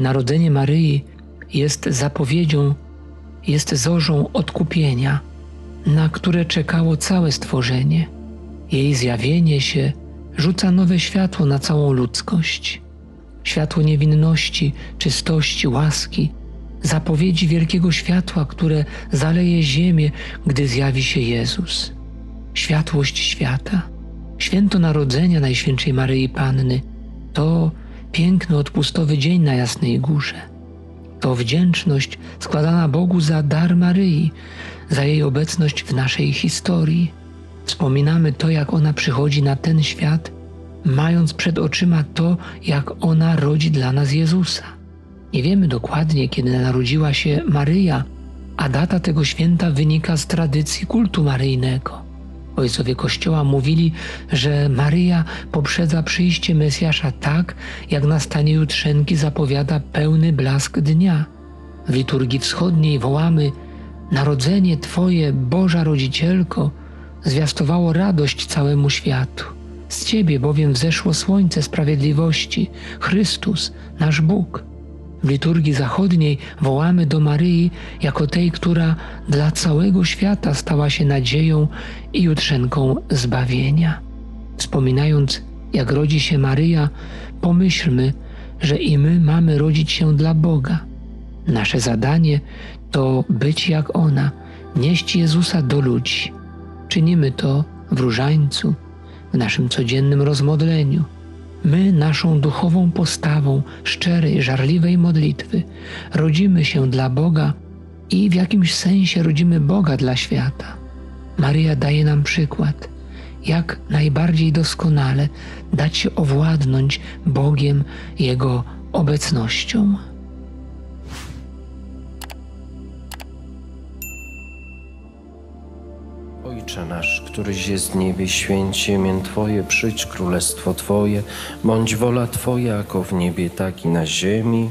Narodzenie Maryi jest zapowiedzią, jest zorzą odkupienia, na które czekało całe stworzenie. Jej zjawienie się rzuca nowe światło na całą ludzkość. Światło niewinności, czystości, łaski, zapowiedzi wielkiego światła, które zaleje ziemię, gdy zjawi się Jezus. Światłość świata, święto narodzenia Najświętszej Maryi Panny to piękny odpustowy dzień na Jasnej Górze. To wdzięczność składana Bogu za dar Maryi, za jej obecność w naszej historii. Wspominamy to, jak ona przychodzi na ten świat, mając przed oczyma to, jak ona rodzi dla nas Jezusa. Nie wiemy dokładnie, kiedy narodziła się Maryja, a data tego święta wynika z tradycji kultu maryjnego. Ojcowie Kościoła mówili, że Maryja poprzedza przyjście Mesjasza tak, jak na stanie jutrzenki zapowiada pełny blask dnia. W liturgii wschodniej wołamy Narodzenie Twoje, Boża Rodzicielko, zwiastowało radość całemu światu. Z Ciebie bowiem wzeszło słońce sprawiedliwości, Chrystus, nasz Bóg. W liturgii zachodniej wołamy do Maryi jako tej, która dla całego świata stała się nadzieją i jutrzenką zbawienia. Wspominając, jak rodzi się Maryja, pomyślmy, że i my mamy rodzić się dla Boga. Nasze zadanie to być jak ona, nieść Jezusa do ludzi. Czynimy to w różańcu, w naszym codziennym rozmodleniu. My naszą duchową postawą szczerej, żarliwej modlitwy rodzimy się dla Boga i w jakimś sensie rodzimy Boga dla świata. Maryja daje nam przykład, jak najbardziej doskonale dać się owładnąć Bogiem, Jego obecnością. Ojcze nasz, któryś jest w niebie, święcie imię Twoje, przyjdź królestwo Twoje, bądź wola Twoja, jako w niebie, tak i na ziemi.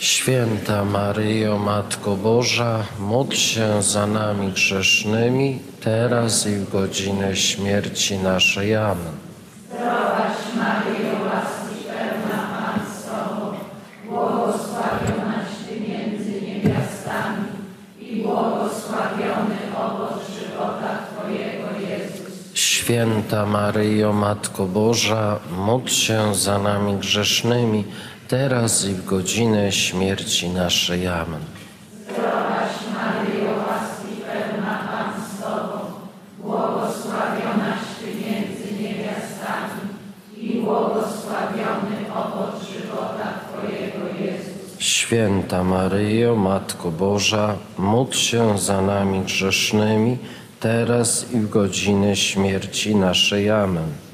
Święta Maryjo, Matko Boża, módl się za nami grzesznymi, teraz i w godzinę śmierci naszej. Amen. Zdrowaś Maryjo, łaski pełna Pan z Tobą, błogosławionaś Ty między niewiastami i błogosławiony owoc żywota Twojego Jezus. Święta Maryjo, Matko Boża, módl się za nami grzesznymi, teraz i w godzinę śmierci naszej. Amen. Zdrowaś Maryjo, Pan z Tobą, między niewiastami i błogosławiony owoc żywota Twojego. Święta Maryjo, Matko Boża, módl się za nami grzesznymi, teraz i w godzinę śmierci naszej. Amen.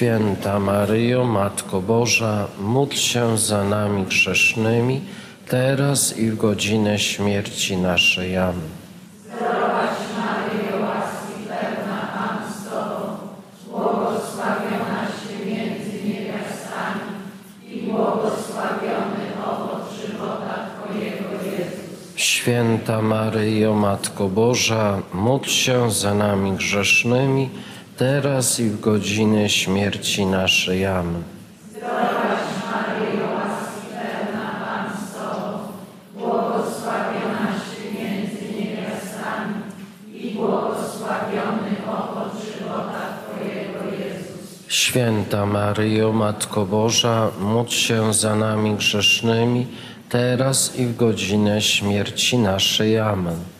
Święta Maryjo, Matko Boża, módl się za nami grzesznymi, teraz i w godzinę śmierci naszej. Amen. Święta Maryjo, Matko Boża, módl się za nami grzesznymi, teraz i w godzinę śmierci naszej. Amen. Święta Maryjo, Matko Boża, módl się za nami grzesznymi, teraz i w godzinę śmierci naszej. Amen.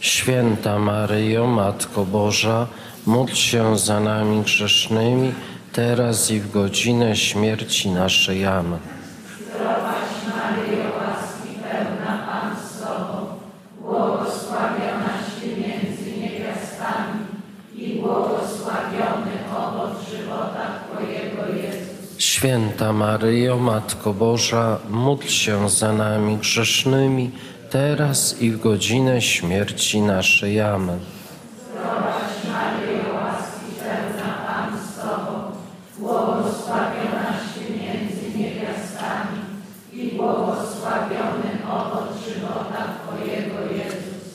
Święta Maryjo, Matko Boża, módl się za nami grzesznymi, teraz i w godzinę śmierci naszej. Amen. Święta Maryjo, Matko Boża, módl się za nami grzesznymi, teraz i w godzinę śmierci naszej. Amen.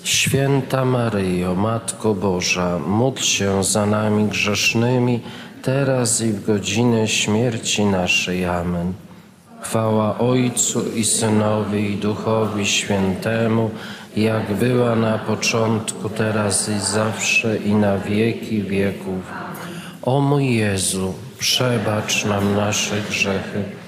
Święta Maryjo, Matko Boża, módl się za nami grzesznymi, teraz i w godzinę śmierci naszej. Amen. Chwała Ojcu i Synowi i Duchowi Świętemu, jak była na początku, teraz i zawsze i na wieki wieków. O mój Jezu, przebacz nam nasze grzechy.